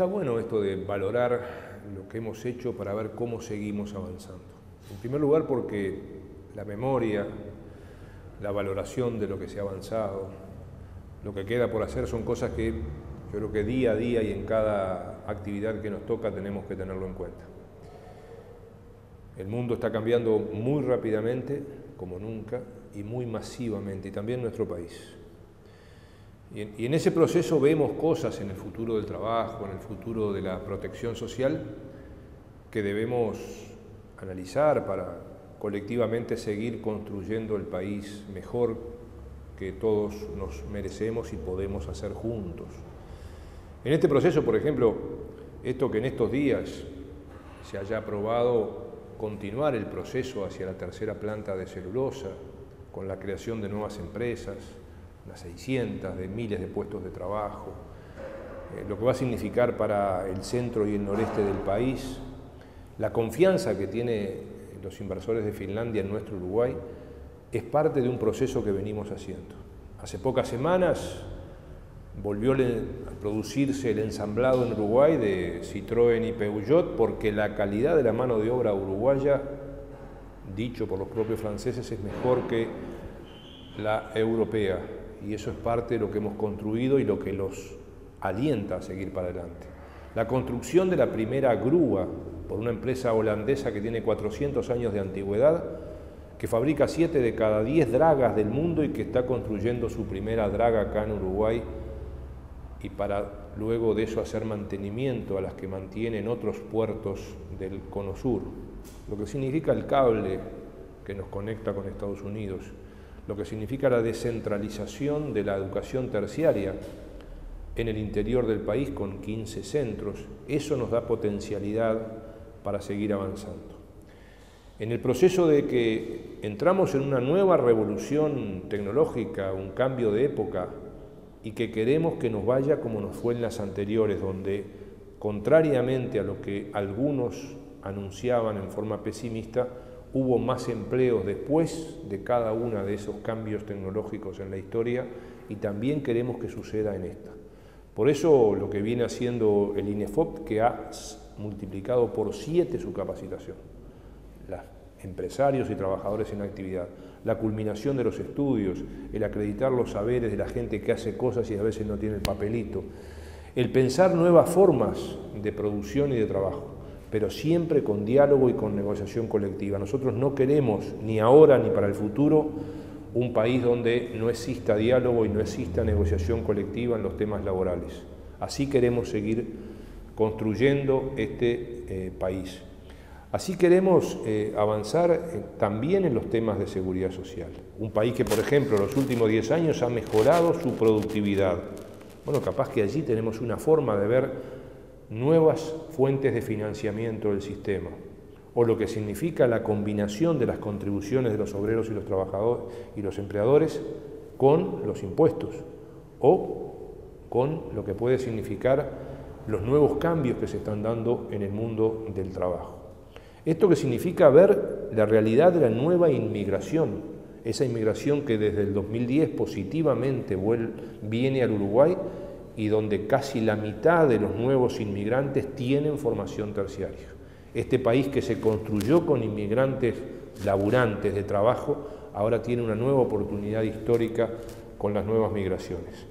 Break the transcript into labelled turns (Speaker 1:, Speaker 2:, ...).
Speaker 1: Está bueno esto de valorar lo que hemos hecho para ver cómo seguimos avanzando. En primer lugar porque la memoria, la valoración de lo que se ha avanzado, lo que queda por hacer son cosas que yo creo que día a día y en cada actividad que nos toca tenemos que tenerlo en cuenta. El mundo está cambiando muy rápidamente, como nunca, y muy masivamente, y también nuestro país. Y en, ese proceso vemos cosas en el futuro del trabajo, en el futuro de la protección social, que debemos analizar para colectivamente seguir construyendo el país mejor que todos nos merecemos y podemos hacer juntos. En este proceso, por ejemplo, esto que en estos días se haya aprobado continuar el proceso hacia la tercera planta de celulosa, con la creación de nuevas empresas, las 600, de miles de puestos de trabajo, eh, lo que va a significar para el centro y el noreste del país, la confianza que tienen los inversores de Finlandia en nuestro Uruguay, es parte de un proceso que venimos haciendo. Hace pocas semanas volvió a producirse el ensamblado en Uruguay de Citroën y Peugeot porque la calidad de la mano de obra uruguaya, dicho por los propios franceses, es mejor que la europea y eso es parte de lo que hemos construido y lo que los alienta a seguir para adelante. La construcción de la primera grúa por una empresa holandesa que tiene 400 años de antigüedad, que fabrica 7 de cada 10 dragas del mundo y que está construyendo su primera draga acá en Uruguay y para luego de eso hacer mantenimiento a las que mantienen otros puertos del Cono Sur, lo que significa el cable que nos conecta con Estados Unidos lo que significa la descentralización de la educación terciaria en el interior del país con 15 centros. Eso nos da potencialidad para seguir avanzando. En el proceso de que entramos en una nueva revolución tecnológica, un cambio de época, y que queremos que nos vaya como nos fue en las anteriores, donde, contrariamente a lo que algunos anunciaban en forma pesimista, hubo más empleos después de cada uno de esos cambios tecnológicos en la historia y también queremos que suceda en esta. Por eso lo que viene haciendo el INEFOP, que ha multiplicado por siete su capacitación, los empresarios y trabajadores en actividad, la culminación de los estudios, el acreditar los saberes de la gente que hace cosas y a veces no tiene el papelito, el pensar nuevas formas de producción y de trabajo pero siempre con diálogo y con negociación colectiva. Nosotros no queremos, ni ahora ni para el futuro, un país donde no exista diálogo y no exista negociación colectiva en los temas laborales. Así queremos seguir construyendo este eh, país. Así queremos eh, avanzar eh, también en los temas de seguridad social. Un país que, por ejemplo, en los últimos 10 años ha mejorado su productividad. Bueno, capaz que allí tenemos una forma de ver nuevas fuentes de financiamiento del sistema, o lo que significa la combinación de las contribuciones de los obreros y los trabajadores y los empleadores con los impuestos, o con lo que puede significar los nuevos cambios que se están dando en el mundo del trabajo. Esto que significa ver la realidad de la nueva inmigración, esa inmigración que desde el 2010 positivamente viene al Uruguay y donde casi la mitad de los nuevos inmigrantes tienen formación terciaria. Este país que se construyó con inmigrantes laburantes de trabajo, ahora tiene una nueva oportunidad histórica con las nuevas migraciones.